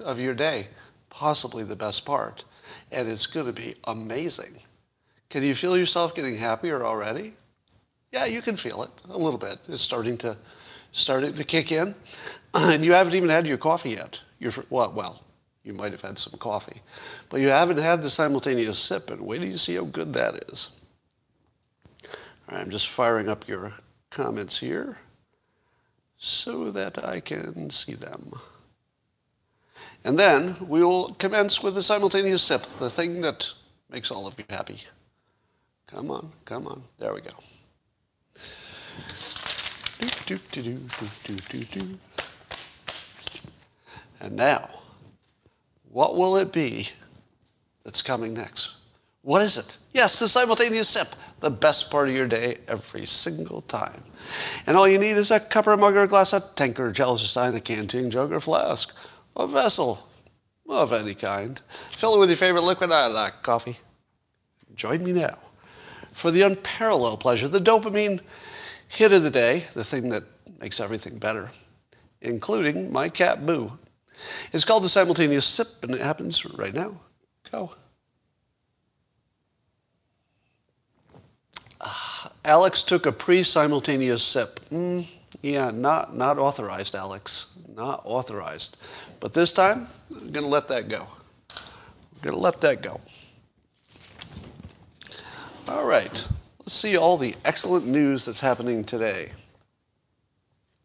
of your day, possibly the best part, and it's going to be amazing. Can you feel yourself getting happier already? Yeah, you can feel it a little bit. It's starting to starting to kick in, and you haven't even had your coffee yet. You're well, well, you might have had some coffee, but you haven't had the simultaneous sip, and wait till you see how good that is. All right, I'm just firing up your comments here so that I can see them. And then we will commence with the simultaneous sip, the thing that makes all of you happy. Come on, come on. There we go. And now, what will it be that's coming next? What is it? Yes, the simultaneous sip, the best part of your day every single time. And all you need is a cup or a mug or a glass, a tankard, chalice or stein, a canteen, jug or flask, a vessel of any kind. Fill it with your favorite liquid. I like coffee. Join me now for the unparalleled pleasure, the dopamine hit of the day, the thing that makes everything better, including my cat Boo. It's called the simultaneous sip, and it happens right now. Go. Uh, Alex took a pre-simultaneous sip. Mm, yeah, not, not authorized, Alex. Not authorized. But this time, I'm going to let that go. I'm going to let that go. All right. Let's see all the excellent news that's happening today.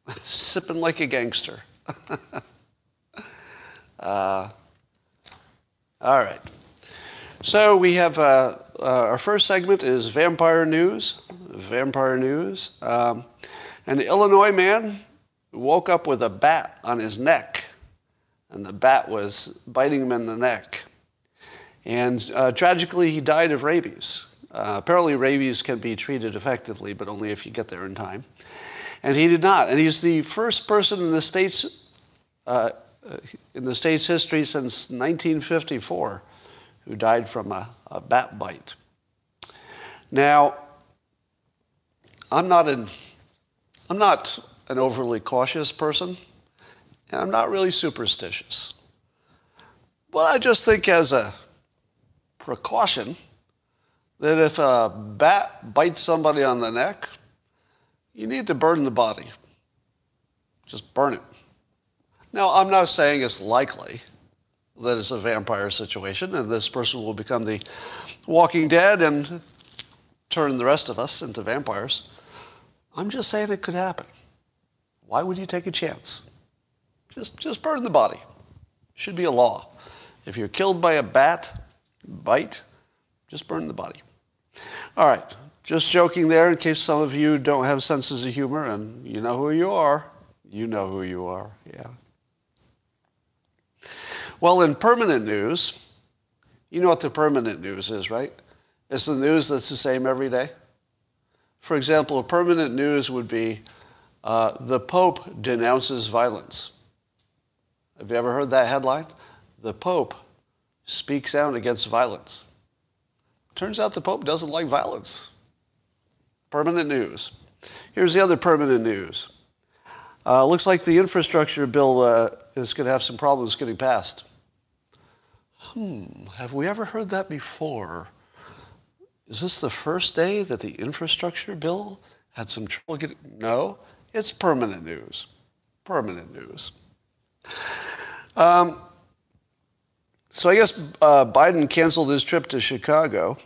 Sipping like a gangster. uh, all right. So we have uh, uh, our first segment is vampire news. Vampire news. Um, an Illinois man woke up with a bat on his neck, and the bat was biting him in the neck. And uh, tragically, he died of rabies. Uh, apparently, rabies can be treated effectively, but only if you get there in time. And he did not. And he's the first person in the state's uh, in the state's history since 1954 who died from a, a bat bite. Now, I'm not an I'm not an overly cautious person, and I'm not really superstitious. But I just think as a precaution that if a bat bites somebody on the neck, you need to burn the body. Just burn it. Now, I'm not saying it's likely that it's a vampire situation and this person will become the walking dead and turn the rest of us into vampires. I'm just saying it could happen. Why would you take a chance? Just, just burn the body. Should be a law. If you're killed by a bat bite, just burn the body. All right, just joking there in case some of you don't have senses of humor and you know who you are. You know who you are, yeah. Well, in permanent news, you know what the permanent news is, right? It's the news that's the same every day. For example, a permanent news would be uh, the Pope denounces violence. Have you ever heard that headline? The Pope speaks out against violence. Turns out the Pope doesn't like violence. Permanent news. Here's the other permanent news. Uh, looks like the infrastructure bill uh, is going to have some problems getting passed. Hmm, have we ever heard that before? Is this the first day that the infrastructure bill had some trouble getting? No, it's permanent news. Permanent news. Um, so I guess uh, Biden canceled his trip to Chicago,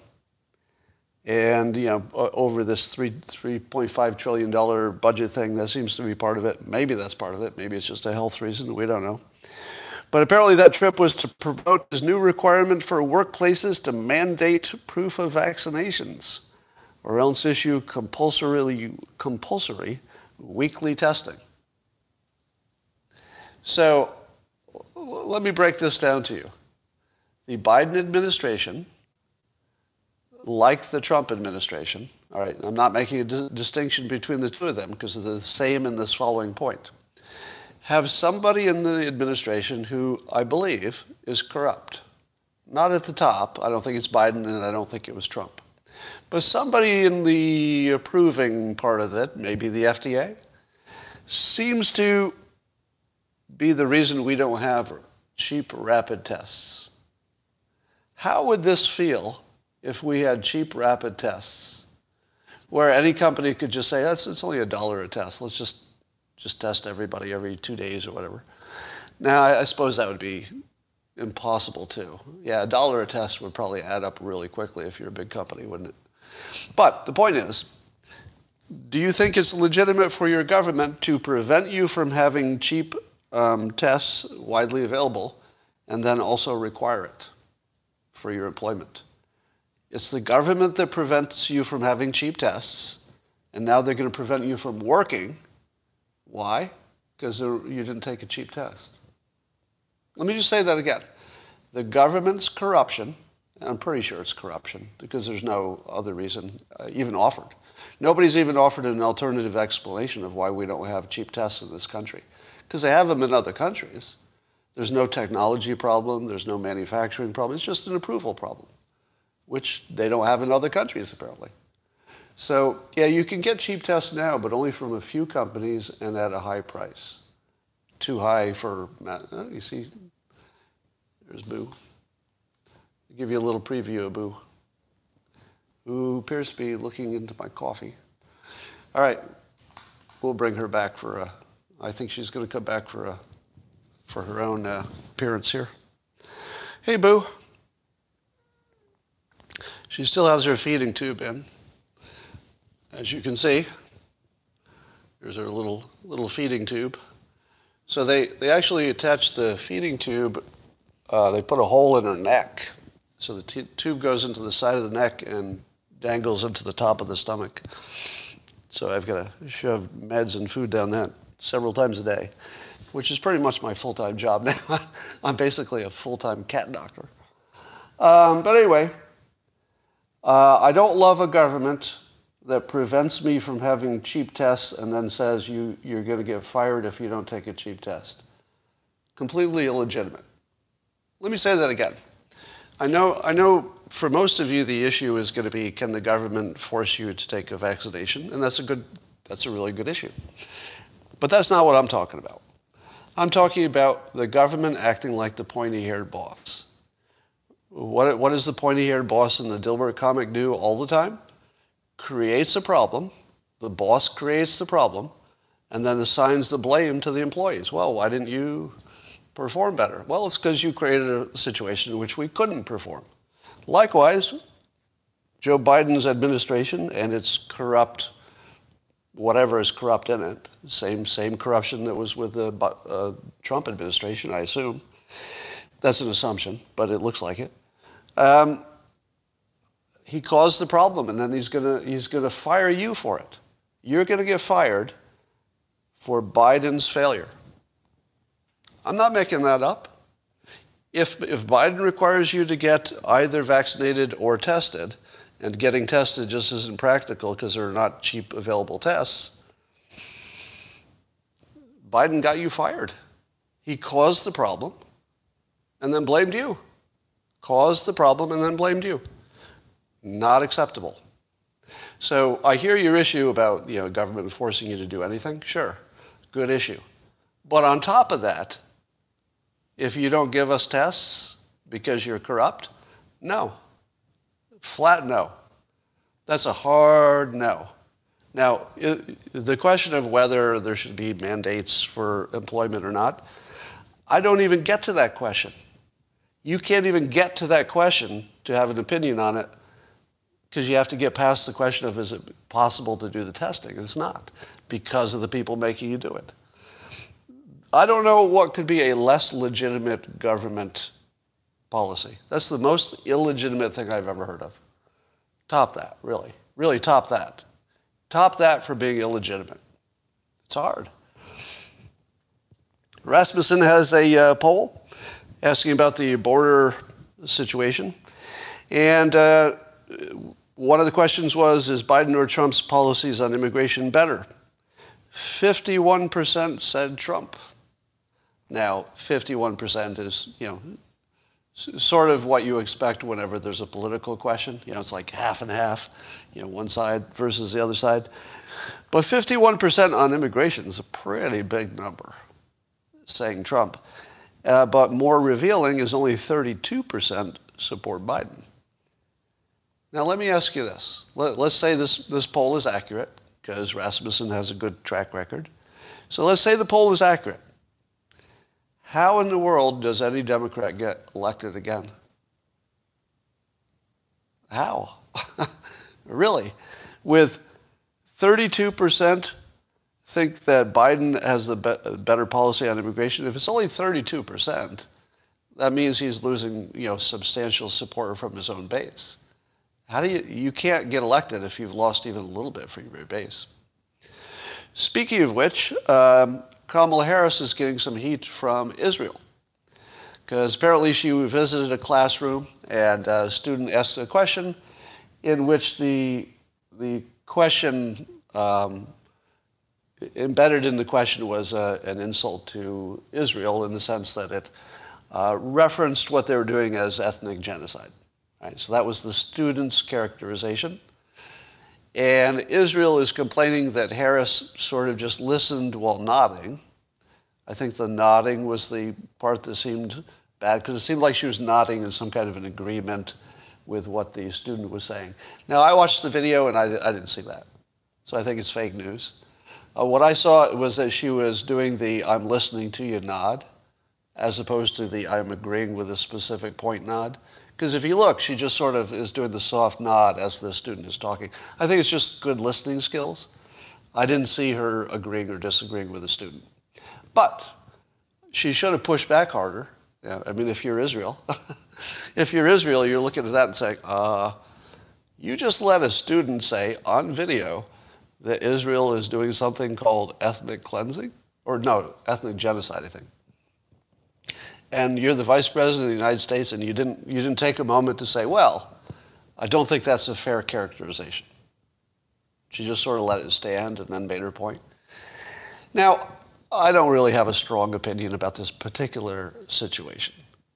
and you know, over this three three point five trillion dollar budget thing, that seems to be part of it. Maybe that's part of it. Maybe it's just a health reason. We don't know. But apparently, that trip was to promote his new requirement for workplaces to mandate proof of vaccinations, or else issue compulsory compulsory weekly testing. So, let me break this down to you. The Biden administration, like the Trump administration, all right, I'm not making a di- distinction between the two of them because they're the same in this following point, have somebody in the administration who I believe is corrupt. Not at the top. I don't think it's Biden and I don't think it was Trump. But somebody in the approving part of it, maybe the FDA, seems to be the reason we don't have cheap rapid tests. How would this feel if we had cheap rapid tests where any company could just say, That's, it's only a dollar a test. Let's just, just test everybody every two days or whatever. Now, I, I suppose that would be impossible too. Yeah, a dollar a test would probably add up really quickly if you're a big company, wouldn't it? But the point is, do you think it's legitimate for your government to prevent you from having cheap um, tests widely available and then also require it for your employment? It's the government that prevents you from having cheap tests, and now they're going to prevent you from working. Why? Because you didn't take a cheap test. Let me just say that again. The government's corruption, I'm pretty sure it's corruption because there's no other reason uh, even offered. Nobody's even offered an alternative explanation of why we don't have cheap tests in this country because they have them in other countries. There's no technology problem, there's no manufacturing problem, it's just an approval problem, which they don't have in other countries apparently. So, yeah, you can get cheap tests now, but only from a few companies and at a high price. Too high for, oh, you see, there's Boo. I'll give you a little preview of Boo, who appears to be looking into my coffee. All right, we'll bring her back for a, I think she's going to come back for a, for her own uh, appearance here. Hey, Boo. She still has her feeding tube in. As you can see, there's her little, little feeding tube. So they, they actually attach the feeding tube, uh, they put a hole in her neck. So the tube goes into the side of the neck and dangles into the top of the stomach. So I've got to shove meds and food down that several times a day, which is pretty much my full-time job now. I'm basically a full-time cat doctor. Um, but anyway, uh, I don't love a government that prevents me from having cheap tests and then says you, you're going to get fired if you don't take a cheap test. Completely illegitimate. Let me say that again. I know, I know for most of you the issue is going to be can the government force you to take a vaccination? And that's a good, that's a really good issue. But that's not what I'm talking about. I'm talking about the government acting like the pointy-haired boss. What, what does the pointy-haired boss in the Dilbert comic do all the time? creates a problem, the boss creates the problem, and then assigns the blame to the employees. Well, why didn't you perform better? Well, it's because you created a situation in which we couldn't perform. Likewise, Joe Biden's administration and its corrupt, whatever is corrupt in it, same, same corruption that was with the uh, Trump administration, I assume. That's an assumption, but it looks like it. Um, he caused the problem and then he's to he's to fire you for it. You're to get fired for Biden's failure. I'm not making that up. If, if Biden requires you to get either vaccinated or tested, and getting tested just isn't practical because there are not cheap available tests, Biden got you fired. He caused the problem and then blamed you. Caused the problem and then blamed you. Not acceptable. So I hear your issue about you know government forcing you to do anything. Sure, good issue. But on top of that, if you don't give us tests because you're corrupt, no. Flat no. That's a hard no. Now, the question of whether there should be mandates for employment or not, I don't even get to that question. You can't even get to that question to have an opinion on it because you have to get past the question of is it possible to do the testing? It's not because of the people making you do it. I don't know what could be a less legitimate government policy. That's the most illegitimate thing I've ever heard of. Top that, really. Really top that. Top that for being illegitimate. It's hard. Rasmussen has a uh, poll asking about the border situation. And uh, one of the questions was Is Biden or Trump's policies on immigration better? 51% said Trump. Now, 51% is, you know, sort of what you expect whenever there's a political question. You know, it's like half and half, you know, one side versus the other side. But 51% on immigration is a pretty big number, saying Trump. uh, but more revealing is only 32% support Biden. Now, let me ask you this. Let, us say this, this poll is accurate, because Rasmussen has a good track record. So let's say the poll is accurate. How in the world does any Democrat get elected again? How? really? With 32% think that Biden has the be- better policy on immigration, if it's only 32%, that means he's losing, you know, substantial support from his own base. How do you, you can't get elected if you've lost even a little bit from your base. Speaking of which, um, Kamala Harris is getting some heat from Israel because apparently she visited a classroom and a student asked a question in which the, the question um, embedded in the question was uh, an insult to Israel in the sense that it uh, referenced what they were doing as ethnic genocide. Right? So that was the student's characterization. And Israel is complaining that Harris sort of just listened while nodding. I think the nodding was the part that seemed bad because it seemed like she was nodding in some kind of an agreement with what the student was saying. Now, I watched the video and I, I didn't see that. So I think it's fake news. Uh, what I saw was that she was doing the I'm listening to you nod as opposed to the I'm agreeing with a specific point nod. Because if you look, she just sort of is doing the soft nod as the student is talking. I think it's just good listening skills. I didn't see her agreeing or disagreeing with the student. But she should have pushed back harder. Yeah, I mean, if you're Israel, if you're Israel, you're looking at that and saying, uh, you just let a student say on video that Israel is doing something called ethnic cleansing, or no, ethnic genocide, I think and you're the vice president of the United States and you didn't, you didn't take a moment to say, well, I don't think that's a fair characterization. She just sort of let it stand and then made her point. Now, I don't really have a strong opinion about this particular situation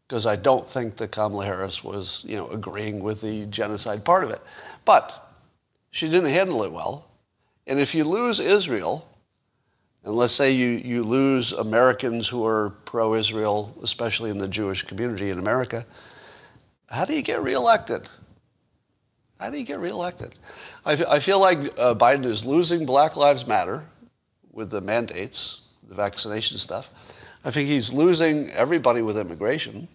because I don't think that Kamala Harris was, you know, agreeing with the genocide part of it. But she didn't handle it well. And if you lose Israel, and let's say you, you lose Americans who are pro Israel, especially in the Jewish community in America, how do you get reelected? How do you get reelected? I, I feel like uh, Biden is losing Black Lives Matter with the mandates, the vaccination stuff. I think he's losing everybody with immigration.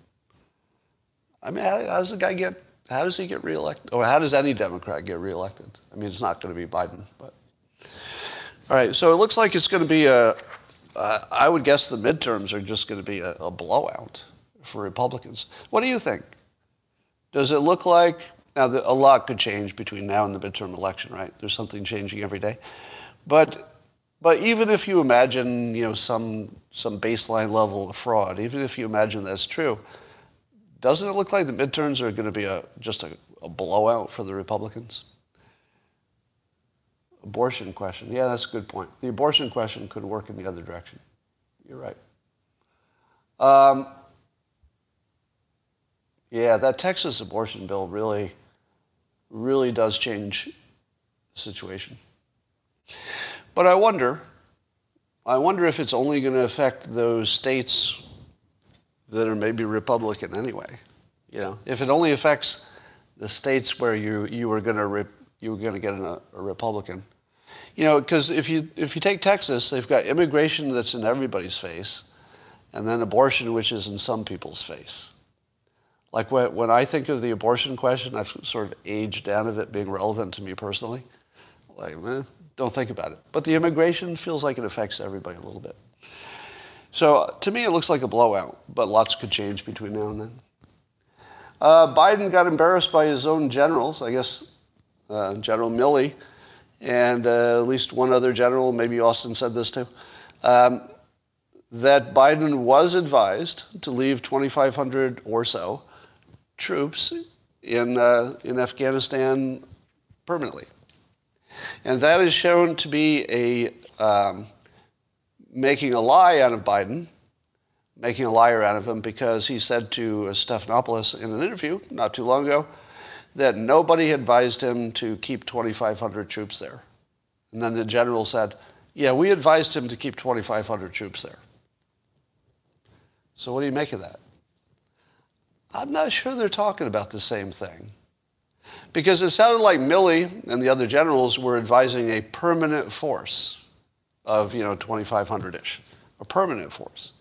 I mean, how, how does the guy get, how does he get reelected? Or how does any Democrat get reelected? I mean, it's not going to be Biden, but. All right, so it looks like it's going to be a. Uh, I would guess the midterms are just going to be a, a blowout for Republicans. What do you think? Does it look like now the, a lot could change between now and the midterm election, right? There's something changing every day, but but even if you imagine you know some some baseline level of fraud, even if you imagine that's true, doesn't it look like the midterms are going to be a just a, a blowout for the Republicans? Abortion question. Yeah, that's a good point. The abortion question could work in the other direction. You're right. Um, yeah, that Texas abortion bill really, really does change the situation. But I wonder, I wonder if it's only going to affect those states that are maybe Republican anyway. You know, if it only affects the states where you, you were going to you were going to get a, a Republican, you know, because if you, if you take Texas, they've got immigration that's in everybody's face, and then abortion, which is in some people's face. Like when, when I think of the abortion question, I've sort of aged out of it being relevant to me personally. Like, eh, don't think about it. But the immigration feels like it affects everybody a little bit. So to me, it looks like a blowout, but lots could change between now and then. Uh, Biden got embarrassed by his own generals. I guess uh, General Milley and uh, at least one other general, maybe Austin said this too, um, that Biden was advised to leave 2,500 or so troops in, uh, in Afghanistan permanently. And that is shown to be a um, making a lie out of Biden, making a liar out of him because he said to Stephanopoulos in an interview not too long ago that nobody advised him to keep 2,500 troops there. And then the general said, yeah, we advised him to keep 2,500 troops there. So what do you make of that? I'm not sure they're talking about the same thing. Because it sounded like Milley and the other generals were advising a permanent force of, you know, 2,500-ish, a permanent force.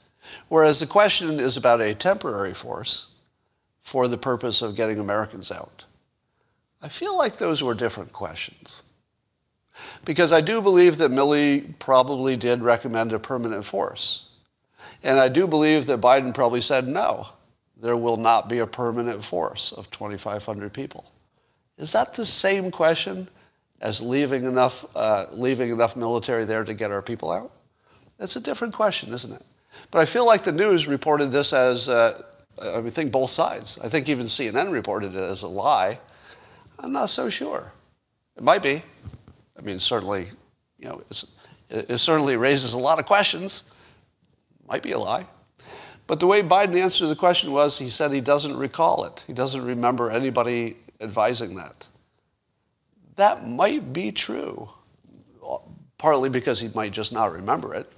Whereas the question is about a temporary force for the purpose of getting Americans out. I feel like those were different questions. Because I do believe that Milley probably did recommend a permanent force. And I do believe that Biden probably said, no, there will not be a permanent force of 2,500 people. Is that the same question as leaving enough, uh, leaving enough military there to get our people out? That's a different question, isn't it? But I feel like the news reported this as, uh, I think both sides. I think even CNN reported it as a lie. I'm not so sure. It might be. I mean, certainly, you know, it certainly raises a lot of questions. Might be a lie. But the way Biden answered the question was he said he doesn't recall it. He doesn't remember anybody advising that. That might be true, partly because he might just not remember it,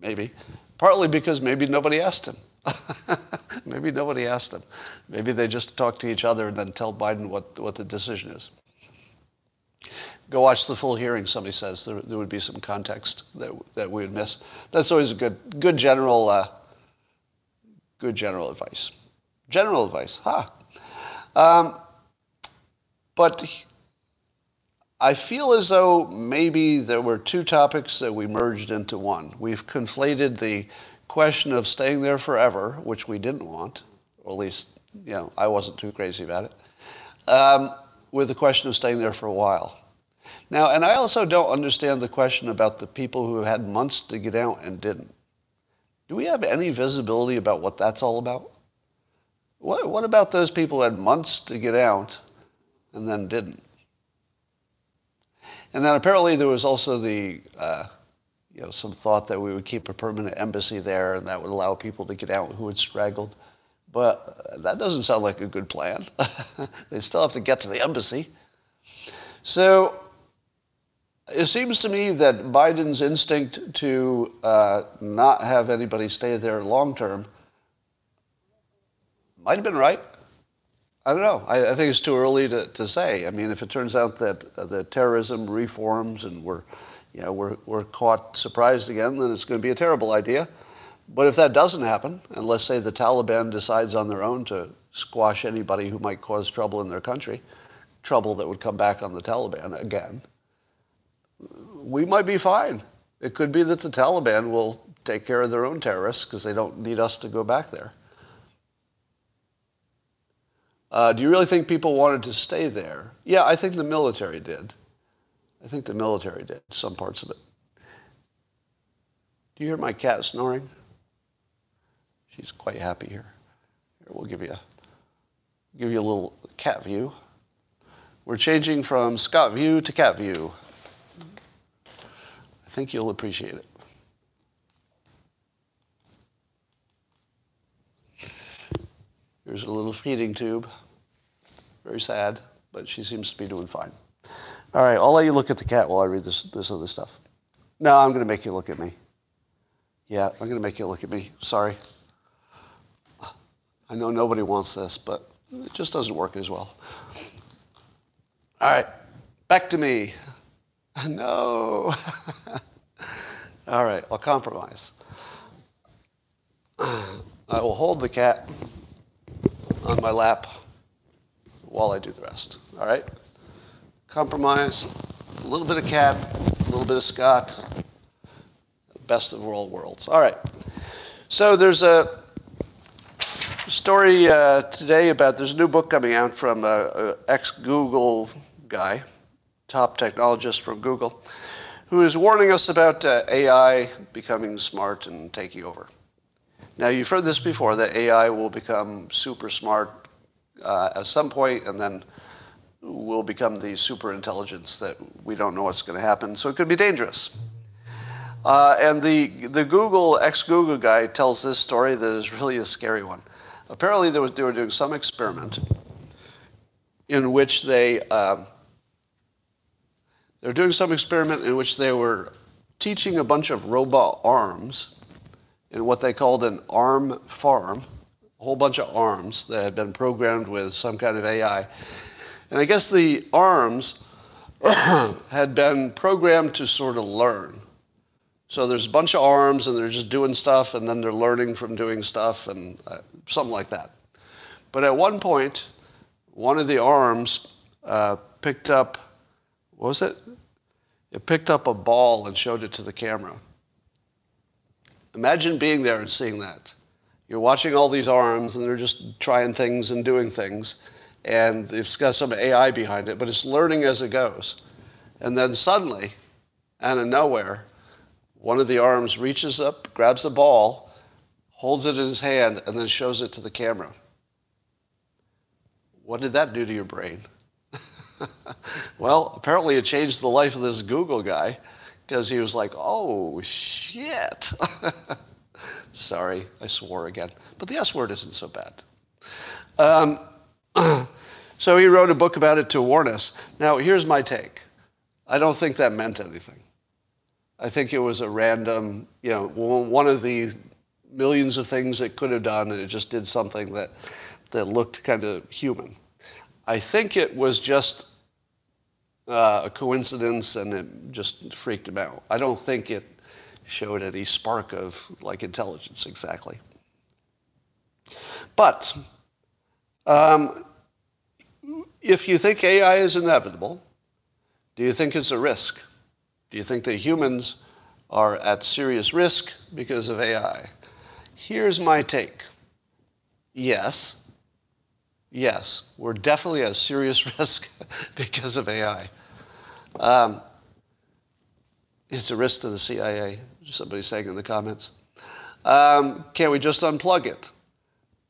maybe. Partly because maybe nobody asked him. maybe nobody asked them. Maybe they just talk to each other and then tell Biden what, what the decision is. Go watch the full hearing, somebody says. There, there would be some context that, that we would miss. That's always a good, good general uh, good general advice. General advice, huh? Um, but I feel as though maybe there were two topics that we merged into one. We've conflated the question of staying there forever, which we didn't want, or at least, you know, I wasn't too crazy about it, um, with the question of staying there for a while. Now, and I also don't understand the question about the people who had months to get out and didn't. Do we have any visibility about what that's all about? What, what about those people who had months to get out and then didn't? And then apparently there was also the, uh, you know, some thought that we would keep a permanent embassy there and that would allow people to get out who had straggled. But that doesn't sound like a good plan. they still have to get to the embassy. So it seems to me that Biden's instinct to uh, not have anybody stay there long term might have been right. I don't know. I, I, think it's too early to, to say. I mean, if it turns out that uh, the terrorism reforms and we're, you know, we're, we're caught surprised again, then it's going to be a terrible idea. But if that doesn't happen, and let's say the Taliban decides on their own to squash anybody who might cause trouble in their country, trouble that would come back on the Taliban again, we might be fine. It could be that the Taliban will take care of their own terrorists because they don't need us to go back there. Uh, do you really think people wanted to stay there? Yeah, I think the military did. I think the military did, some parts of it. Do you hear my cat snoring? She's quite happy here. Here, we'll give you a, give you a little cat view. We're changing from Scott view to cat view. I think you'll appreciate it. Here's a little feeding tube. Very sad, but she seems to be doing fine. All right, I'll let you look at the cat while I read this, this other stuff. No, I'm going to make you look at me. Yeah, I'm going to make you look at me. Sorry. I know nobody wants this, but it just doesn't work as well. All right, back to me. No. All right, I'll compromise. I will hold the cat on my lap while I do the rest. All right? Compromise, a little bit of cat, a little bit of Scott, best of all worlds. All right. So there's a story uh, today about there's a new book coming out from an ex Google guy top technologist from Google, who is warning us about uh, AI becoming smart and taking over. Now, you've heard this before that AI will become super smart uh, at some point and then will become the super intelligence that we don't know what's going to happen. So it could be dangerous. Uh, and the, the Google, ex Google guy tells this story that is really a scary one. Apparently, they, were doing some experiment in which they um, they were doing some experiment in which they were teaching a bunch of robot arms in what they called an ARM farm, a whole bunch of ARMs that had been programmed with some kind of AI. And I guess the ARMs had been programmed to sort of learn. So there's a bunch of arms and they're just doing stuff and then they're learning from doing stuff and uh, something like that. But at one point, one of the arms uh, picked up, what was it? It picked up a ball and showed it to the camera. Imagine being there and seeing that. You're watching all these arms and they're just trying things and doing things and it's got some AI behind it, but it's learning as it goes. And then suddenly, out of nowhere, one of the arms reaches up, grabs the ball, holds it in his hand, and then shows it to the camera. What did that do to your brain? well, apparently it changed the life of this Google guy because he was like, oh, shit. Sorry, I swore again. But the S word isn't so bad. Um, so he wrote a book about it to warn us. Now, here's my take. I don't think that meant anything. I think it was a random, you know, one of the millions of things it could have done, and it just did something that, that looked kind of human. I think it was just uh, a coincidence, and it just freaked him out. I don't think it showed any spark of like intelligence exactly. But um, if you think AI is inevitable, do you think it's a risk? Do you think that humans are at serious risk because of AI? Here's my take. Yes. Yes, we're definitely at serious risk because of AI. Um, it's a risk to the CIA, somebody saying in the comments. Um, can't we just unplug it?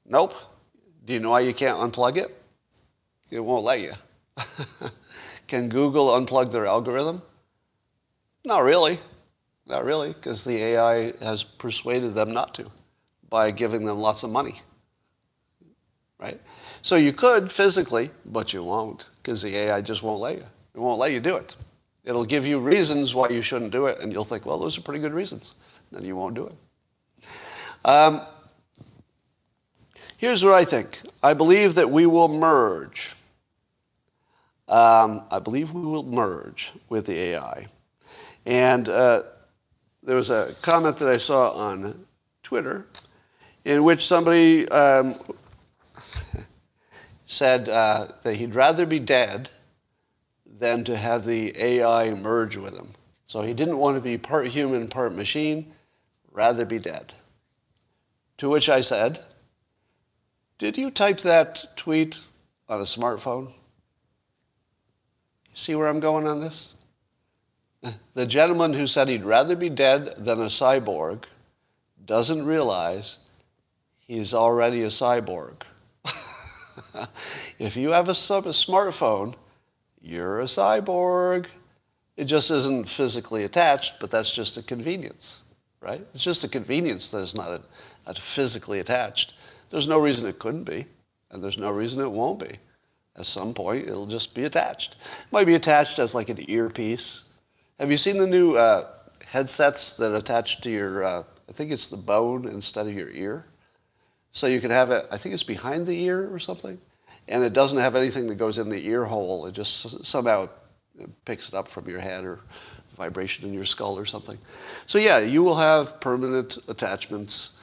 Nope. Do you know why you can't unplug it? It won't let you. Can Google unplug their algorithm? Not really. Not really, because the AI has persuaded them not to by giving them lots of money. Right? So you could physically, but you won't, because the AI just won't let you. It won't let you do it. It'll give you reasons why you shouldn't do it, and you'll think, well, those are pretty good reasons. Then you won't do it. Um, here's what I think I believe that we will merge um, I believe we will merge with the AI. And uh, there was a comment that I saw on Twitter in which somebody um, said uh, that he'd rather be dead than to have the AI merge with him. So he didn't want to be part human, part machine, rather be dead. To which I said, Did you type that tweet on a smartphone? See where I'm going on this? The gentleman who said he'd rather be dead than a cyborg doesn't realize he's already a cyborg. if you have a, a smartphone, you're a cyborg. It just isn't physically attached, but that's just a convenience, right? It's just a convenience that is not a, a physically attached. There's no reason it couldn't be, and there's no reason it won't be. At some point, it'll just be attached. It might be attached as like an earpiece. Have you seen the new uh, headsets that attach to your, uh, I think it's the bone instead of your ear? So you can have it, I think it's behind the ear or something, and it doesn't have anything that goes in the ear hole. It just somehow picks it up from your head or vibration in your skull or something. So yeah, you will have permanent attachments.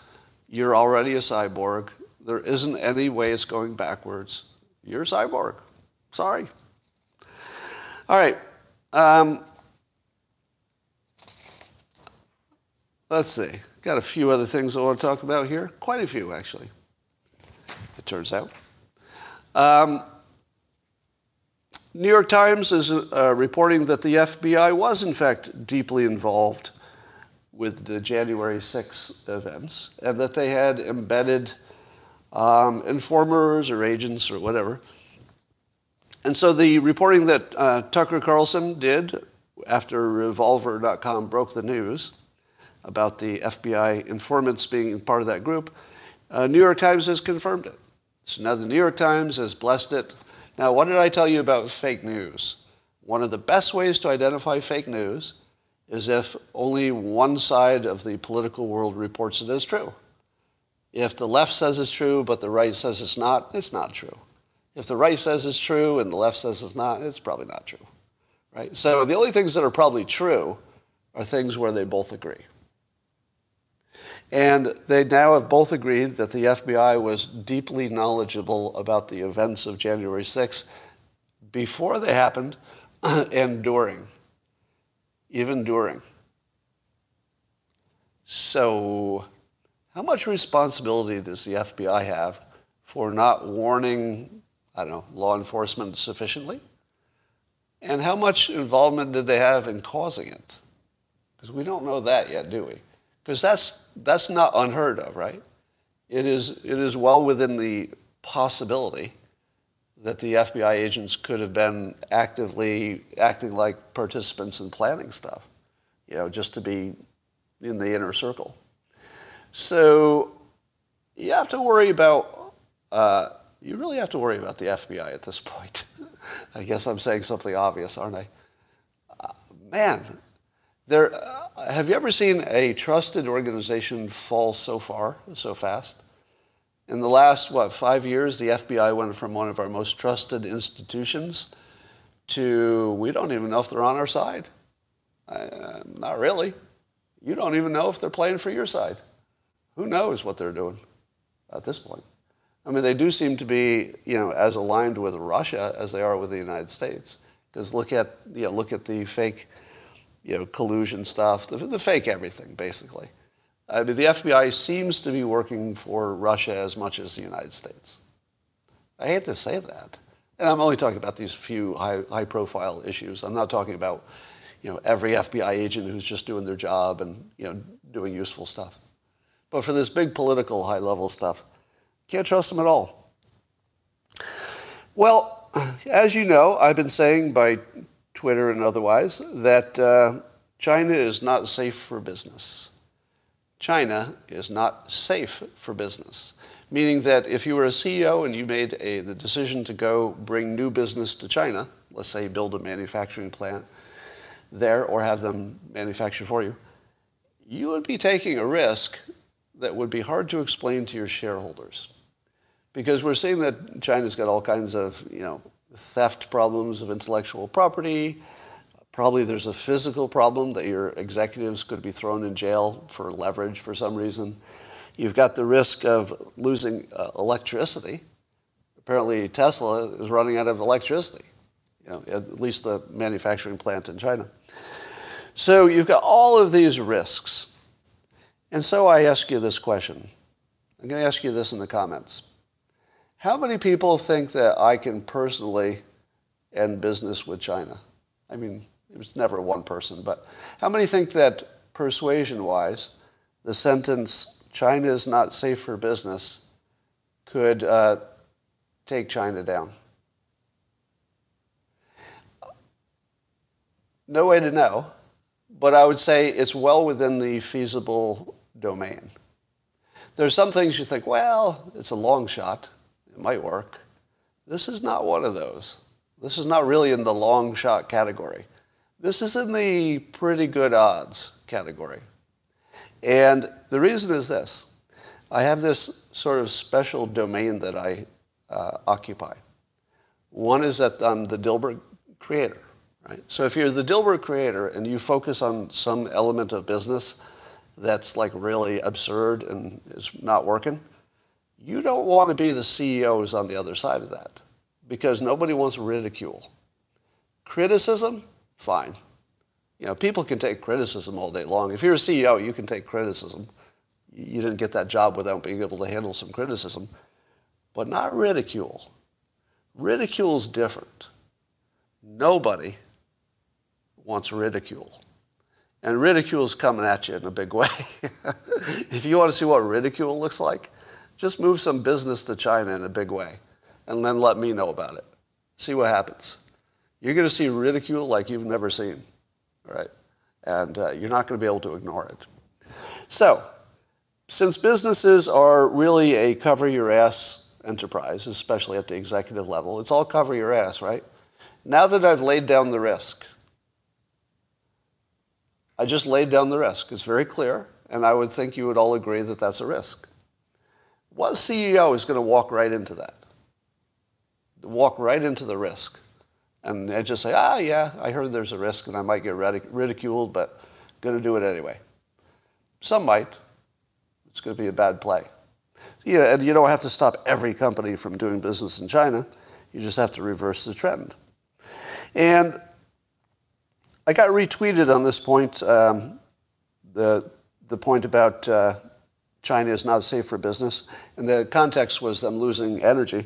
You're already a cyborg. There isn't any way it's going backwards. You're a cyborg. Sorry. All right. Um, let's see. Got a few other things I want to talk about here. Quite a few, actually, it turns out. Um, New York Times is uh, reporting that the FBI was, in fact, deeply involved with the January 6 events and that they had embedded um, informers or agents or whatever. And so the reporting that uh, Tucker Carlson did after Revolver.com broke the news about the FBI informants being part of that group, uh, New York Times has confirmed it. So now the New York Times has blessed it. Now, what did I tell you about fake news? One of the best ways to identify fake news is if only one side of the political world reports it as true. If the left says it's true, but the right says it's not, it's not true. If the right says it's true and the left says it's not, it's probably not true. Right? So the only things that are probably true are things where they both agree. And they now have both agreed that the FBI was deeply knowledgeable about the events of January 6th before they happened and during, even during. So, how much responsibility does the FBI have for not warning, I don't know, law enforcement sufficiently? And how much involvement did they have in causing it? Because we don't know that yet, do we? Because that's, that's not unheard of, right? It is, it is well within the possibility that the FBI agents could have been actively acting like participants in planning stuff, you know, just to be in the inner circle. So you have to worry about, uh, you really have to worry about the FBI at this point. I guess I'm saying something obvious, aren't I? Uh, man, there, uh, have you ever seen a trusted organization fall so far, so fast? In the last, what, five years, the FBI went from one of our most trusted institutions to we don't even know if they're on our side. Uh, not really. You don't even know if they're playing for your side. Who knows what they're doing at this point? I mean, they do seem to be, you know, as aligned with Russia as they are with the United States. Because look at, you know, look at the fake you know, collusion stuff, the, the fake everything, basically. I mean, the FBI seems to be working for Russia as much as the United States. I hate to say that. And I'm only talking about these few high, high profile issues. I'm not talking about, you know, every FBI agent who's just doing their job and, you know, doing useful stuff. But for this big political high level stuff, can't trust them at all. Well, as you know, I've been saying by Twitter and otherwise, that uh, China is not safe for business. China is not safe for business, meaning that if you were a CEO and you made a, the decision to go bring new business to China, let's say build a manufacturing plant there or have them manufacture for you, you would be taking a risk that would be hard to explain to your shareholders. Because we're seeing that China's got all kinds of, you know, theft problems of intellectual property. Probably there's a physical problem that your executives could be thrown in jail for leverage for some reason. You've got the risk of losing uh, electricity. Apparently, Tesla is running out of electricity, you know, at least the manufacturing plant in China. So you've got all of these risks. And so I ask you this question. I'm going to ask you this in the comments. How many people think that I can personally end business with China? I mean, it was never one person, but how many think that persuasion wise, the sentence, China is not safe for business, could uh, take China down? No way to know, but I would say it's well within the feasible domain. There are some things you think, well, it's a long shot. It might work. This is not one of those. This is not really in the long shot category. This is in the pretty good odds category. And the reason is this. I have this sort of special domain that I uh, occupy. One is that I'm the Dilbert creator, right? So if you're the Dilbert creator and you focus on some element of business that's like really absurd and it's not working, you don't want to be the CEOs on the other side of that because nobody wants ridicule. Criticism, fine. You know, people can take criticism all day long. If you're a CEO, you can take criticism. You didn't get that job without being able to handle some criticism, but not ridicule. Ridicule is different. Nobody wants ridicule. And ridicule is coming at you in a big way. if you want to see what ridicule looks like, just move some business to China in a big way and then let me know about it. See what happens. You're going to see ridicule like you've never seen, right? And uh, you're not going to be able to ignore it. So, since businesses are really a cover your ass enterprise, especially at the executive level, it's all cover your ass, right? Now that I've laid down the risk, I just laid down the risk. It's very clear, and I would think you would all agree that that's a risk. What CEO is going to walk right into that? Walk right into the risk. And they just say, ah, yeah, I heard there's a risk and I might get ridiculed, but going to do it anyway. Some might. It's going to be a bad play. Yeah, and you don't have to stop every company from doing business in China. You just have to reverse the trend. And I got retweeted on this point, um, the, the point about uh, China is not safe for business. And the context was them losing energy.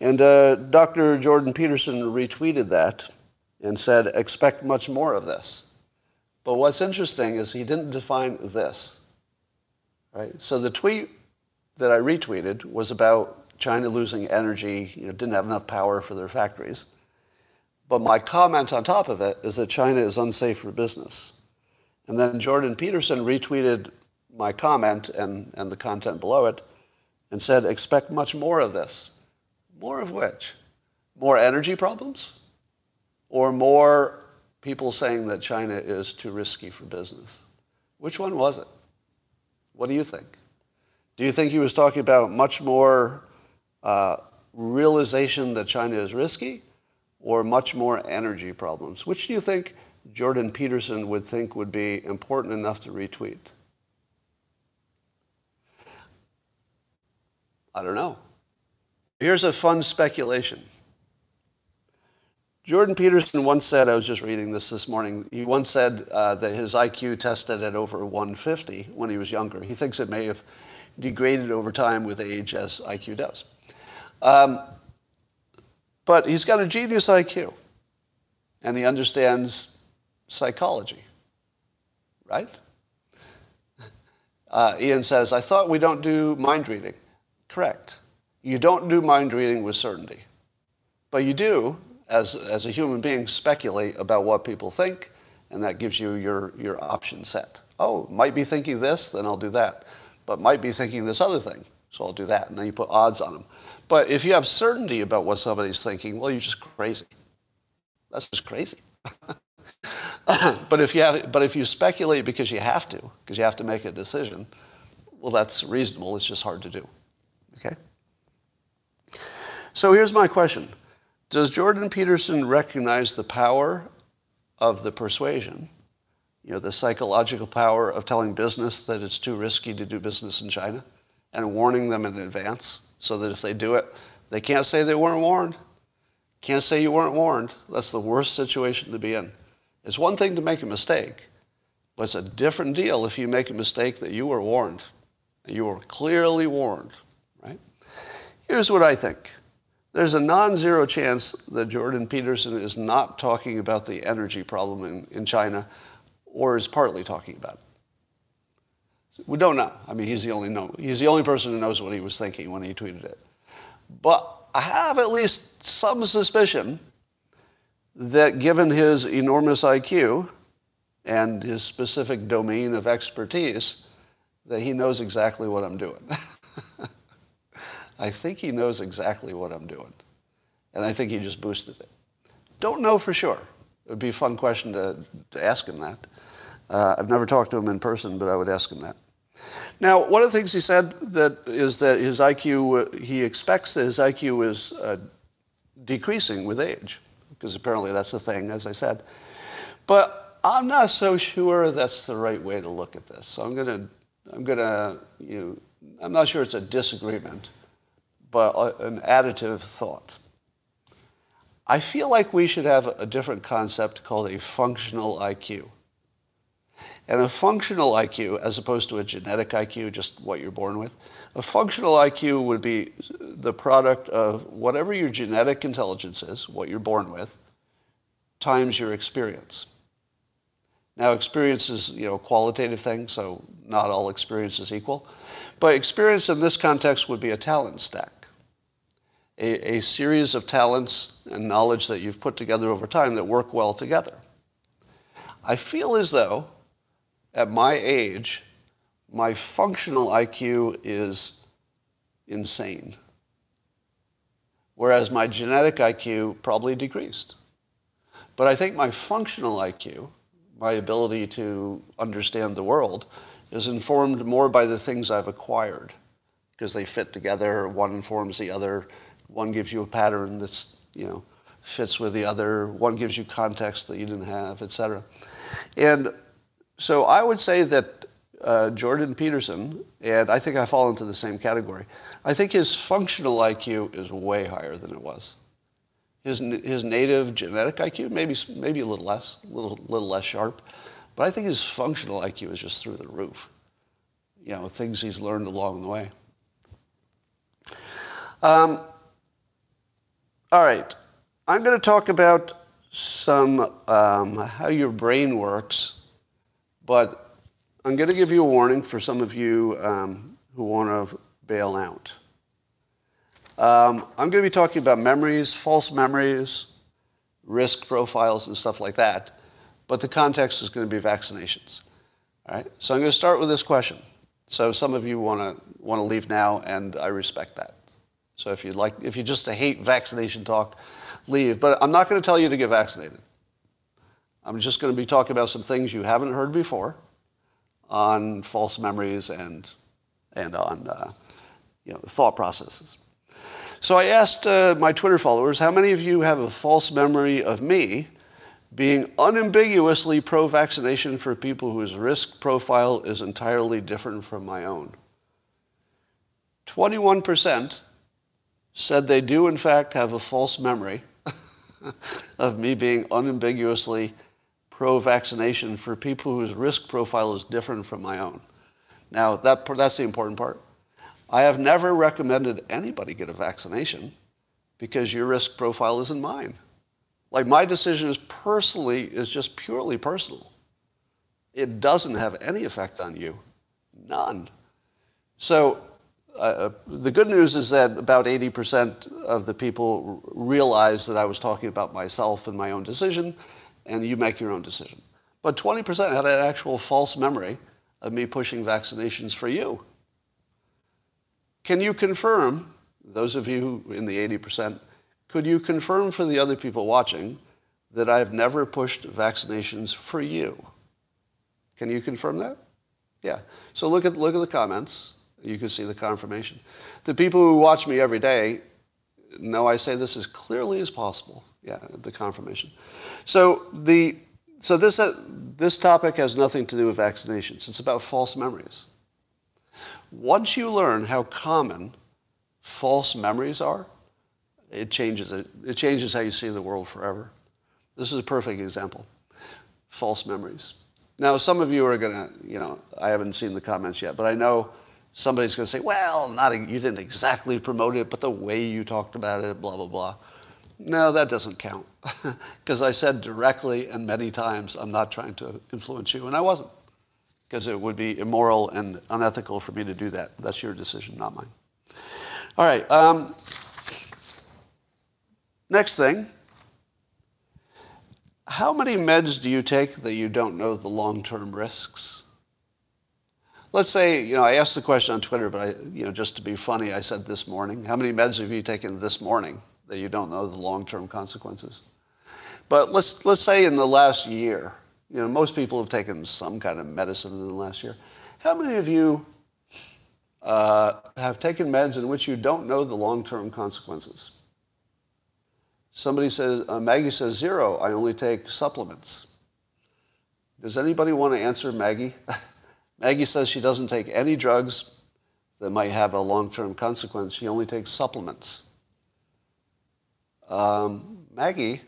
And uh, Dr. Jordan Peterson retweeted that and said, expect much more of this. But what's interesting is he didn't define this. Right? So the tweet that I retweeted was about China losing energy, you know, didn't have enough power for their factories. But my comment on top of it is that China is unsafe for business. And then Jordan Peterson retweeted my comment and, and the content below it and said, expect much more of this. More of which? More energy problems? Or more people saying that China is too risky for business? Which one was it? What do you think? Do you think he was talking about much more uh, realization that China is risky or much more energy problems? Which do you think Jordan Peterson would think would be important enough to retweet? I don't know. Here's a fun speculation. Jordan Peterson once said, I was just reading this this morning, he once said uh, that his IQ tested at over 150 when he was younger. He thinks it may have degraded over time with age as IQ does. Um, but he's got a genius IQ, and he understands psychology, right? Uh, Ian says, I thought we don't do mind reading. Correct. You don't do mind reading with certainty. But you do, as, as a human being, speculate about what people think, and that gives you your, your option set. Oh, might be thinking this, then I'll do that but might be thinking this other thing. So I'll do that. And then you put odds on them. But if you have certainty about what somebody's thinking, well, you're just crazy. That's just crazy. but if you have, but if you speculate because you have to, because you have to make a decision, well, that's reasonable. It's just hard to do. So here's my question: Does Jordan Peterson recognize the power of the persuasion you know, the psychological power of telling business that it's too risky to do business in China and warning them in advance so that if they do it, they can't say they weren't warned. Can't say you weren't warned. That's the worst situation to be in. It's one thing to make a mistake, but it's a different deal if you make a mistake that you were warned. You were clearly warned, right? Here's what I think. There's a non-zero chance that Jordan Peterson is not talking about the energy problem in, in China or is partly talking about it. We don't know. I mean, he's the only know. He's the only person who knows what he was thinking when he tweeted it. But I have at least some suspicion that given his enormous IQ and his specific domain of expertise, that he knows exactly what I'm doing. I think he knows exactly what I'm doing. And I think he just boosted it. Don't know for sure. It would be a fun question to, to ask him that. Uh, I've never talked to him in person, but I would ask him that. Now, one of the things he said that is that his IQ, uh, he expects that his IQ is uh, decreasing with age, because apparently that's the thing, as I said. But I'm not so sure that's the right way to look at this. So I'm going to, I'm going to, you know, I'm not sure it's a disagreement, but uh, an additive thought. I feel like we should have a different concept called a functional IQ. And a functional IQ, as opposed to a genetic IQ, just what you're born with, a functional IQ would be the product of whatever your genetic intelligence is, what you're born with, times your experience. Now, experience is you know, a qualitative thing, so not all experience is equal. But experience in this context would be a talent stack, a, a series of talents and knowledge that you've put together over time that work well together. I feel as though at my age, my functional IQ is insane. Whereas my genetic IQ probably decreased. But I think my functional IQ, my ability to understand the world is informed more by the things I've acquired because they fit together. One informs the other. One gives you a pattern that's, you know, fits with the other. One gives you context that you didn't have, etc. And so I would say that uh, Jordan Peterson, and I think I fall into the same category, I think his functional IQ is way higher than it was. His, his native genetic IQ, maybe, maybe a little less, a little, little less sharp, but I think his functional IQ is just through the roof. You know, things he's learned along the way. Um, all right, I'm going to talk about some um, how your brain works, but I'm going to give you a warning for some of you um, who want to bail out. Um, I'm going to be talking about memories, false memories, risk profiles, and stuff like that. But the context is going to be vaccinations. All right. So I'm going to start with this question. So some of you want to want to leave now, and I respect that. So if you like, if you just hate vaccination talk, leave. But I'm not going to tell you to get vaccinated. I'm just going to be talking about some things you haven't heard before on false memories and and on uh, you know thought processes. So I asked uh, my Twitter followers, how many of you have a false memory of me being unambiguously pro-vaccination for people whose risk profile is entirely different from my own? 21% said they do in fact have a false memory of me being unambiguously pro-vaccination for people whose risk profile is different from my own. Now, that, that's the important part. I have never recommended anybody get a vaccination because your risk profile isn't mine. Like my decision is personally, is just purely personal. It doesn't have any effect on you. None. So uh, the good news is that about 80% of the people realize that I was talking about myself and my own decision, and you make your own decision. But 20% had an actual false memory of me pushing vaccinations for you. Can you confirm, those of you in the 80%, could you confirm for the other people watching that I've never pushed vaccinations for you? Can you confirm that? Yeah. So look at, look at the comments. You can see the confirmation. The people who watch me every day know I say this as clearly as possible. Yeah, the confirmation. So, the, so this, uh, this topic has nothing to do with vaccinations. It's about false memories. Once you learn how common false memories are, it changes it. It changes how you see the world forever. This is a perfect example. False memories. Now, some of you are going to, you know, I haven't seen the comments yet, but I know somebody's going to say, well, not a, you didn't exactly promote it, but the way you talked about it, blah, blah, blah. No, that doesn't count. Because I said directly and many times, I'm not trying to influence you, and I wasn't because it would be immoral and unethical for me to do that. That's your decision, not mine. All right. Um, next thing. How many meds do you take that you don't know the long-term risks? Let's say, you know, I asked the question on Twitter, but I, you know, just to be funny, I said this morning. How many meds have you taken this morning that you don't know the long-term consequences? But let's, let's say in the last year, you know, most people have taken some kind of medicine in the last year. How many of you uh, have taken meds in which you don't know the long-term consequences? Somebody says, uh, Maggie says zero. I only take supplements. Does anybody want to answer Maggie? Maggie says she doesn't take any drugs that might have a long-term consequence. She only takes supplements. Um, Maggie,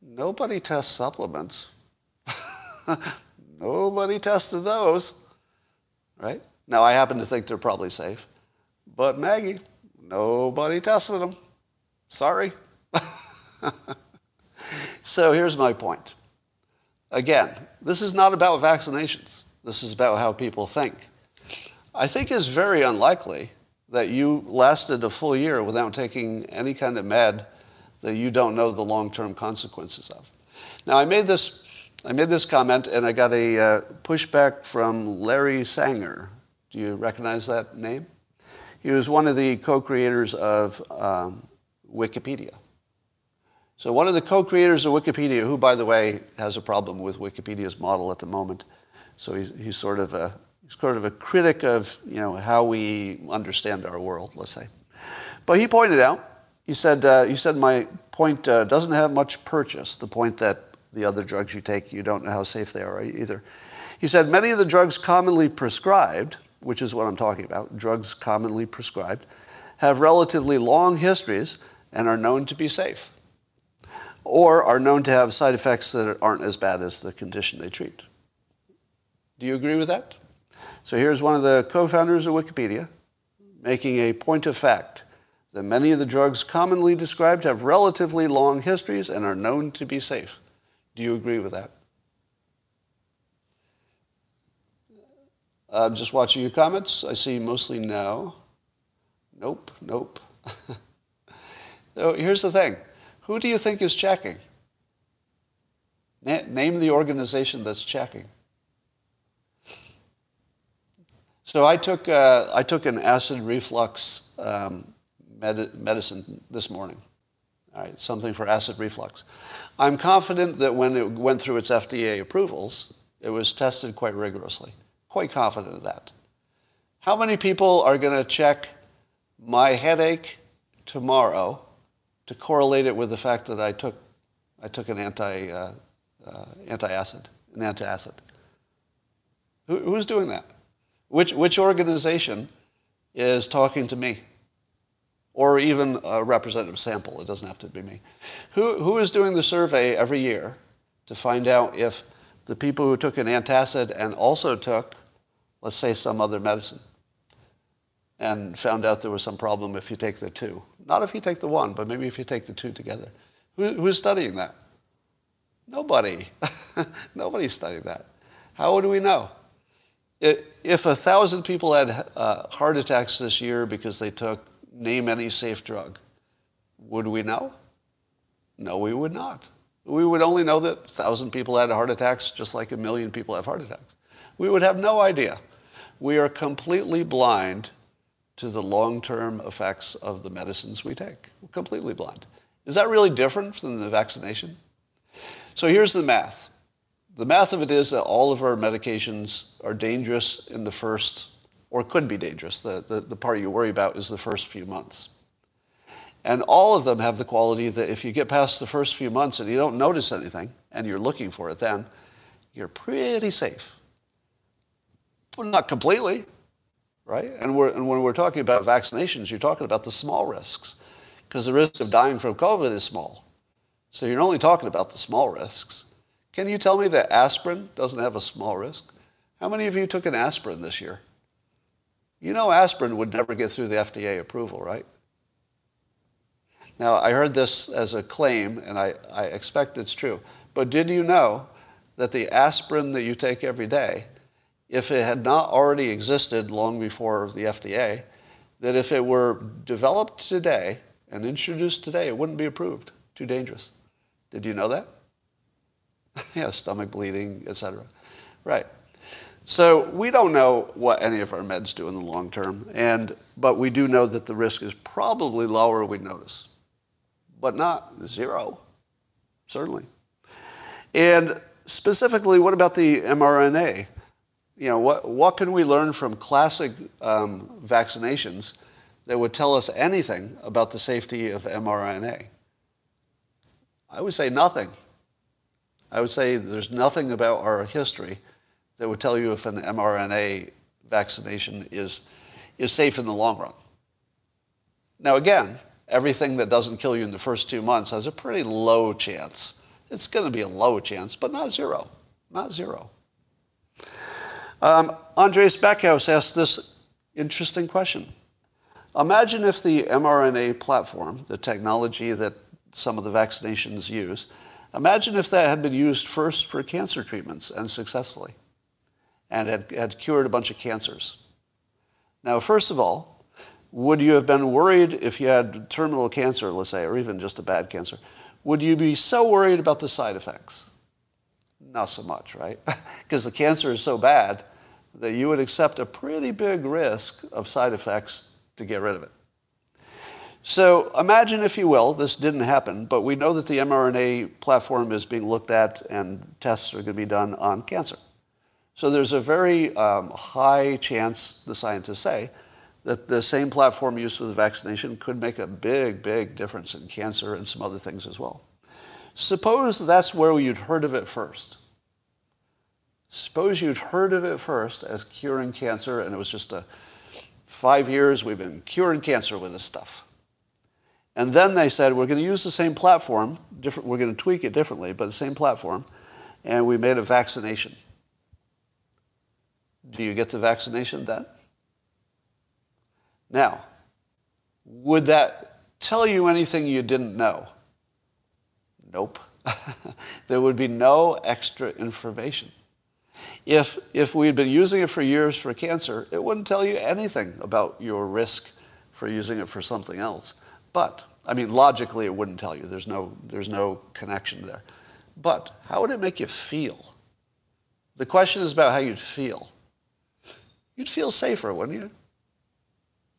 nobody tests supplements. Nobody tested those, right? Now, I happen to think they're probably safe. But Maggie, nobody tested them. Sorry. so here's my point. Again, this is not about vaccinations. This is about how people think. I think it's very unlikely that you lasted a full year without taking any kind of med that you don't know the long-term consequences of. Now, I made this I made this comment and I got a uh, pushback from Larry Sanger. Do you recognize that name? He was one of the co creators of um, Wikipedia. So one of the co-creators of Wikipedia, who, by the way, has a problem with Wikipedia's model at the moment, so he's, he's sort of a he's sort of a critic of you know how we understand our world, let's say. But he pointed out, he said, uh, he said my point uh, doesn't have much purchase. The point that the other drugs you take, you don't know how safe they are either. He said many of the drugs commonly prescribed, which is what I'm talking about, drugs commonly prescribed, have relatively long histories and are known to be safe or are known to have side effects that aren't as bad as the condition they treat. Do you agree with that? So here's one of the co-founders of Wikipedia making a point of fact that many of the drugs commonly described have relatively long histories and are known to be safe. Do you agree with that? I'm just watching your comments. I see mostly no. Nope, nope. so here's the thing. Who do you think is checking? name the organization that's checking. So I took, uh, I took an acid reflux um, med- medicine this morning. All right, something for acid reflux. I'm confident that when it went through its FDA approvals, it was tested quite rigorously. Quite confident of that. How many people are going to check my headache tomorrow to correlate it with the fact that I took, I took an anti, uh, uh, antacid, an antacid? Who, who's doing that? Which, which organization is talking to me? Or even a representative sample, it doesn't have to be me. Who, who is doing the survey every year to find out if the people who took an antacid and also took, let's say, some other medicine, and found out there was some problem if you take the two. Not if you take the one, but maybe if you take the two together. Who, who's studying that? Nobody. Nobody's studying that. How would we know? If a thousand people had uh, heart attacks this year because they took name any safe drug, would we know? No, we would not. We would only know that a thousand people had heart attacks just like a million people have heart attacks. We would have no idea. We are completely blind to the long-term effects of the medicines we take. We're completely blind. Is that really different than the vaccination? So here's the math. The math of it is that all of our medications are dangerous in the first, or could be dangerous. The, the, the part you worry about is the first few months. And all of them have the quality that if you get past the first few months and you don't notice anything, and you're looking for it then, you're pretty safe. But not completely, right? And, we're and when we're talking about vaccinations, you're talking about the small risks, because the risk of dying from COVID is small. So you're only talking about the small risks. Can you tell me that aspirin doesn't have a small risk? How many of you took an aspirin this year? You know aspirin would never get through the FDA approval, right? Now, I heard this as a claim, and I, I expect it's true. But did you know that the aspirin that you take every day, if it had not already existed long before the FDA, that if it were developed today and introduced today, it wouldn't be approved. Too dangerous. Did you know that? yeah, stomach bleeding, etc. Right. So we don't know what any of our meds do in the long term, and, but we do know that the risk is probably lower we notice, but not zero, certainly. And specifically, what about the mRNA? You know, what, what can we learn from classic um, vaccinations that would tell us anything about the safety of mRNA? I would say nothing. I would say there's nothing about our history that would tell you if an mRNA vaccination is, is safe in the long run. Now, again, everything that doesn't kill you in the first two months has a pretty low chance. It's going to be a low chance, but not zero. Not zero. Um, Andreas Backhaus asked this interesting question. Imagine if the mRNA platform, the technology that some of the vaccinations use, Imagine if that had been used first for cancer treatments and successfully and had, had cured a bunch of cancers. Now, first of all, would you have been worried if you had terminal cancer, let's say, or even just a bad cancer? Would you be so worried about the side effects? Not so much, right? because the cancer is so bad that you would accept a pretty big risk of side effects to get rid of it. So imagine, if you will, this didn't happen, but we know that the mRNA platform is being looked at and tests are going to be done on cancer. So there's a very um, high chance, the scientists say, that the same platform used for the vaccination could make a big, big difference in cancer and some other things as well. Suppose that's where you'd heard of it first. Suppose you'd heard of it first as curing cancer, and it was just a five years we've been curing cancer with this stuff. And then they said, we're going to use the same platform, different, we're going to tweak it differently, but the same platform, and we made a vaccination. Do you get the vaccination then? Now, would that tell you anything you didn't know? Nope. there would be no extra information. If, if we'd been using it for years for cancer, it wouldn't tell you anything about your risk for using it for something else. But, I mean, logically, it wouldn't tell you. There's no, there's no connection there. But how would it make you feel? The question is about how you'd feel. You'd feel safer, wouldn't you?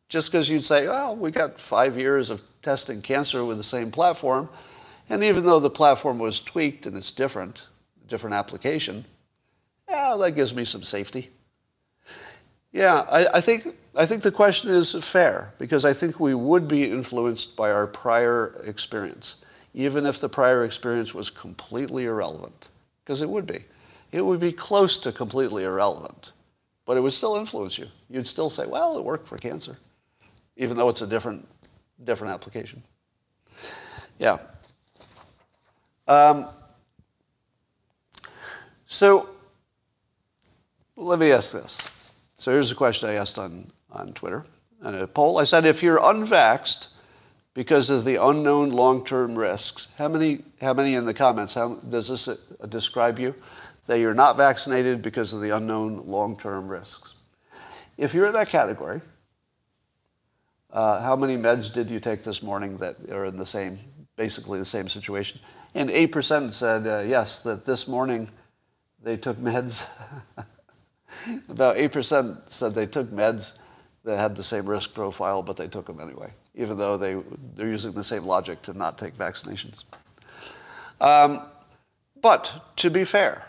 Just because you'd say, well, we got five years of testing cancer with the same platform, and even though the platform was tweaked and it's different, different application, yeah, that gives me some safety. Yeah, I, I, think, I think the question is fair because I think we would be influenced by our prior experience, even if the prior experience was completely irrelevant, because it would be. It would be close to completely irrelevant, but it would still influence you. You'd still say, well, it worked for cancer, even though it's a different, different application. Yeah. Um, so let me ask this. So here's a question I asked on, on Twitter, on a poll. I said, if you're unvaxxed because of the unknown long-term risks, how many, how many in the comments, how, does this uh, describe you? That you're not vaccinated because of the unknown long-term risks. If you're in that category, uh, how many meds did you take this morning that are in the same, basically the same situation? And 8% said uh, yes, that this morning they took meds. About 8% said they took meds that had the same risk profile, but they took them anyway, even though they, they're using the same logic to not take vaccinations. Um, but to be fair,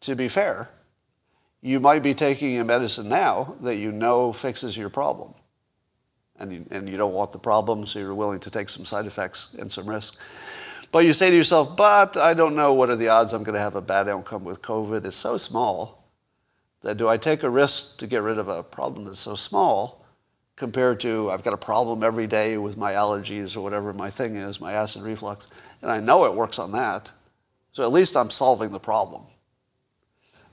to be fair, you might be taking a medicine now that you know fixes your problem. And you, and you don't want the problem, so you're willing to take some side effects and some risk. But you say to yourself, but I don't know what are the odds I'm going to have a bad outcome with COVID. It's so small that do I take a risk to get rid of a problem that's so small compared to I've got a problem every day with my allergies or whatever my thing is, my acid reflux, and I know it works on that. So at least I'm solving the problem.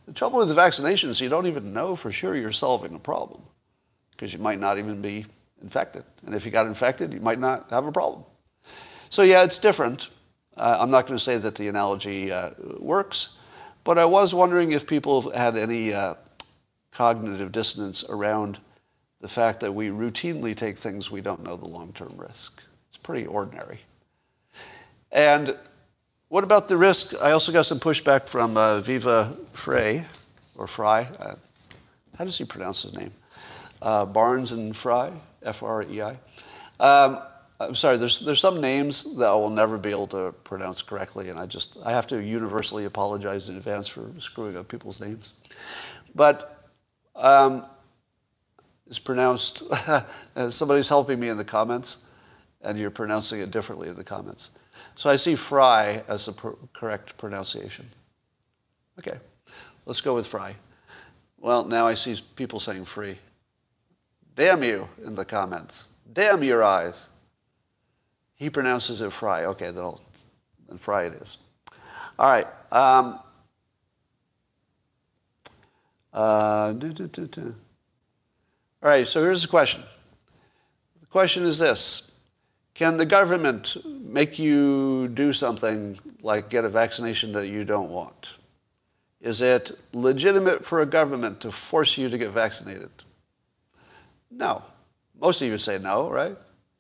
The trouble with the vaccination is you don't even know for sure you're solving a problem because you might not even be infected. And if you got infected, you might not have a problem. So yeah, it's different. Uh, I'm not going to say that the analogy uh, works, but I was wondering if people had any uh, cognitive dissonance around the fact that we routinely take things we don't know the long-term risk. It's pretty ordinary. And what about the risk? I also got some pushback from uh, Viva Frei, or Fry. Uh, how does he pronounce his name? Uh, Barnes and Fry, F-R-E-I. Um, I'm sorry, there's, there's some names that I will never be able to pronounce correctly, and I just, I have to universally apologize in advance for screwing up people's names. But um, it's pronounced, somebody's helping me in the comments, and you're pronouncing it differently in the comments. So I see fry as the pr correct pronunciation. Okay, let's go with fry. Well, now I see people saying free. Damn you in the comments. Damn your eyes. He pronounces it fry. Okay, then, fry it is. All right. Um, uh, All right, so here's the question. The question is this Can the government make you do something like get a vaccination that you don't want? Is it legitimate for a government to force you to get vaccinated? No. Most of you say no, right?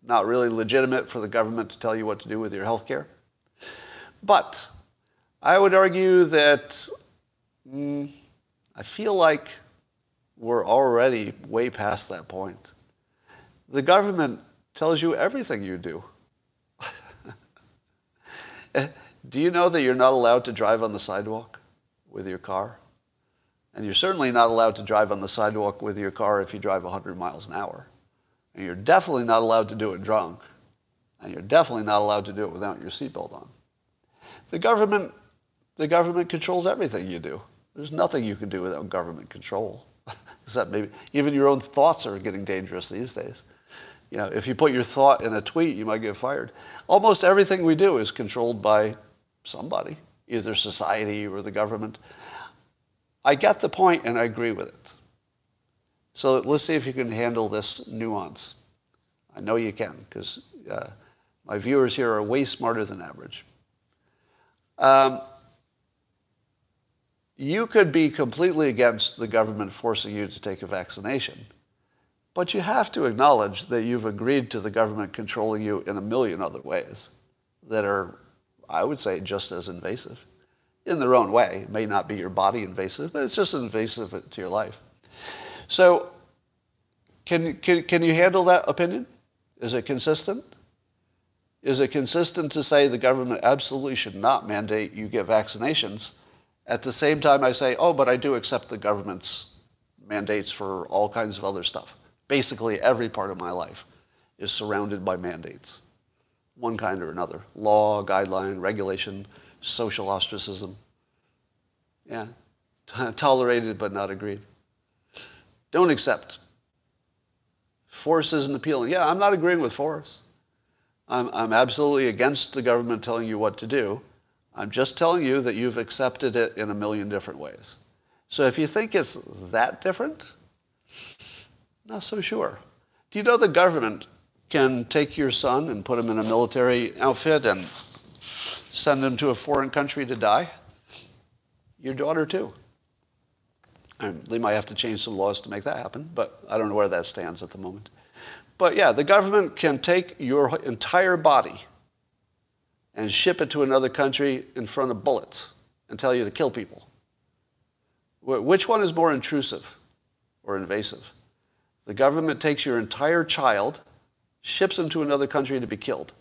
not really legitimate for the government to tell you what to do with your health care. But I would argue that mm, I feel like we're already way past that point. The government tells you everything you do. do you know that you're not allowed to drive on the sidewalk with your car? And you're certainly not allowed to drive on the sidewalk with your car if you drive 100 miles an hour. And you're definitely not allowed to do it drunk. And you're definitely not allowed to do it without your seatbelt on. The government, the government controls everything you do. There's nothing you can do without government control. Except maybe even your own thoughts are getting dangerous these days. You know, if you put your thought in a tweet, you might get fired. Almost everything we do is controlled by somebody, either society or the government. I get the point and I agree with it. So let's see if you can handle this nuance. I know you can because uh, my viewers here are way smarter than average. Um, you could be completely against the government forcing you to take a vaccination, but you have to acknowledge that you've agreed to the government controlling you in a million other ways that are, I would say, just as invasive. In their own way. It may not be your body invasive, but it's just invasive to your life. So, can, can, can you handle that opinion? Is it consistent? Is it consistent to say the government absolutely should not mandate you get vaccinations? At the same time, I say, oh, but I do accept the government's mandates for all kinds of other stuff. Basically, every part of my life is surrounded by mandates, one kind or another law, guideline, regulation, social ostracism. Yeah, tolerated but not agreed. Don't accept. Force isn't appealing. Yeah, I'm not agreeing with force. I'm, I'm absolutely against the government telling you what to do. I'm just telling you that you've accepted it in a million different ways. So if you think it's that different, not so sure. Do you know the government can take your son and put him in a military outfit and send him to a foreign country to die? Your daughter too. And they might have to change some laws to make that happen, but I don't know where that stands at the moment. But yeah, the government can take your entire body and ship it to another country in front of bullets and tell you to kill people. Which one is more intrusive or invasive? The government takes your entire child, ships them to another country to be killed.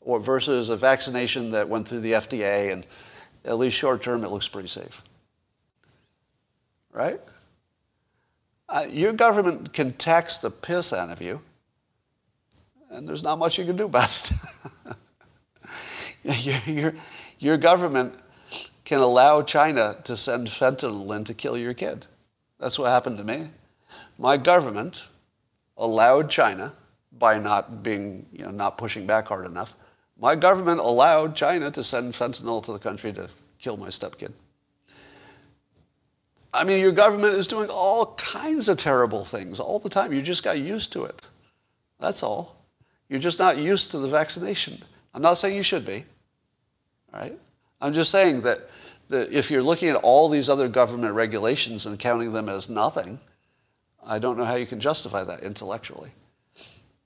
Or versus a vaccination that went through the FDA and at least short term it looks pretty safe. Right? Uh, your government can tax the piss out of you and there's not much you can do about it. your, your, your government can allow China to send fentanyl in to kill your kid. That's what happened to me. My government allowed China, by not being, you know, not pushing back hard enough, my government allowed China to send fentanyl to the country to kill my stepkid. I mean, your government is doing all kinds of terrible things all the time. You just got used to it. That's all. You're just not used to the vaccination. I'm not saying you should be, right? I'm just saying that, if you're looking at all these other government regulations and counting them as nothing, I don't know how you can justify that intellectually.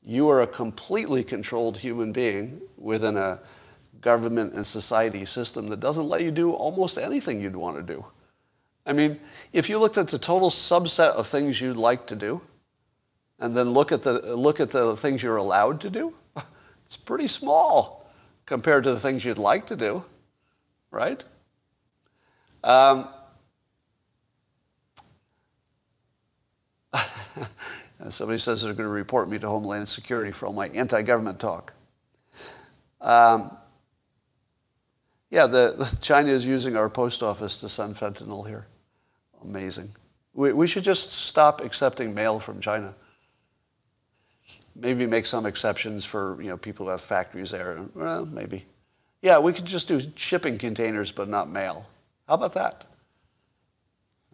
You are a completely controlled human being within a government and society system that doesn't let you do almost anything you'd want to do. I mean, if you looked at the total subset of things you'd like to do, and then look at the, look at the things you're allowed to do, it's pretty small compared to the things you'd like to do, right? Um, somebody says they're going to report me to Homeland Security for all my anti-government talk. Um, yeah, the, the, China is using our post office to send fentanyl here. Amazing. We, we should just stop accepting mail from China maybe make some exceptions for you know people who have factories there. Well, maybe. Yeah, we could just do shipping containers, but not mail. How about that?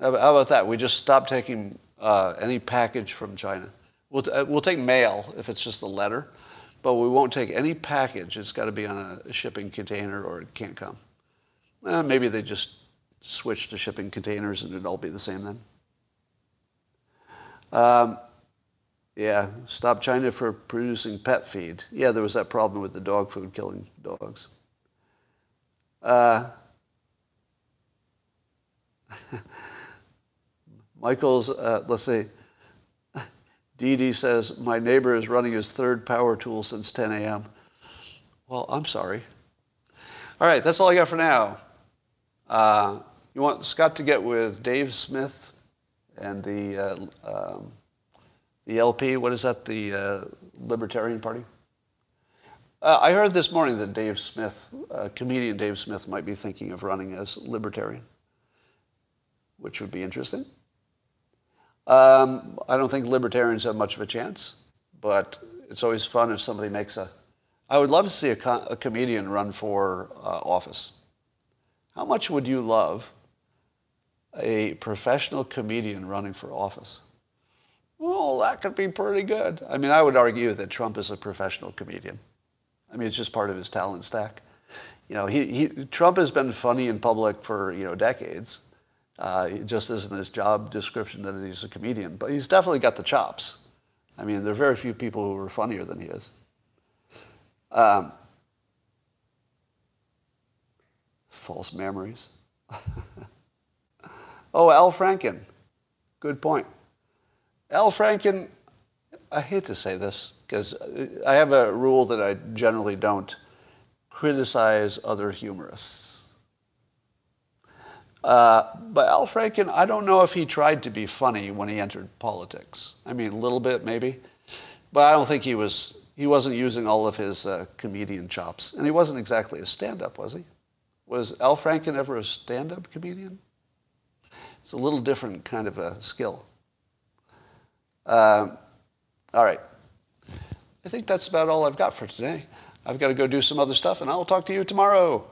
How about that? We just stop taking uh, any package from China. We'll, t- uh, we'll take mail if it's just a letter, but we won't take any package. It's got to be on a shipping container or it can't come. Eh, maybe they just switch to shipping containers and it'd all be the same then. Um, yeah, stop China for producing pet feed. Yeah, there was that problem with the dog food killing dogs. Uh, Michael's, uh, let's see. Dee Dee says, my neighbor is running his third power tool since 10 a.m. Well, I'm sorry. All right, that's all I got for now. Uh, you want Scott to get with Dave Smith and the, uh, um, the LP, what is that, the uh, Libertarian Party? Uh, I heard this morning that Dave Smith, uh, comedian Dave Smith, might be thinking of running as Libertarian, which would be interesting. Um, I don't think Libertarians have much of a chance, but it's always fun if somebody makes a. I would love to see a, a comedian run for uh, office. How much would you love a professional comedian running for office? Well, that could be pretty good. I mean, I would argue that Trump is a professional comedian. I mean, it's just part of his talent stack. You know, he, he Trump has been funny in public for you know decades. Uh, it just isn't his job description that he's a comedian, but he's definitely got the chops. I mean, there are very few people who are funnier than he is. Um, false memories. oh, Al Franken. Good point. Al Franken, I hate to say this because I have a rule that I generally don't criticize other humorists. Uh, but Al Franken, I don't know if he tried to be funny when he entered politics. I mean, a little bit maybe, but I don't think he was. He wasn't using all of his uh, comedian chops, and he wasn't exactly a stand-up, was he? Was Al Franken ever a stand-up comedian? It's a little different kind of a skill. Um, all right. I think that's about all I've got for today. I've got to go do some other stuff, and I'll talk to you tomorrow.